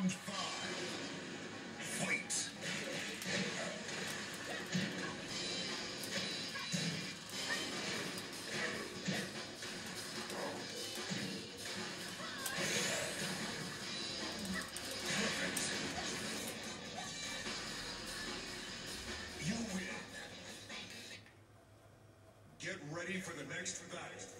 Round five. Fight. Get ready for the next battle.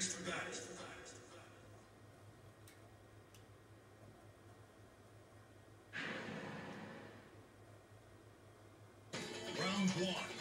Thanks for that. Round one.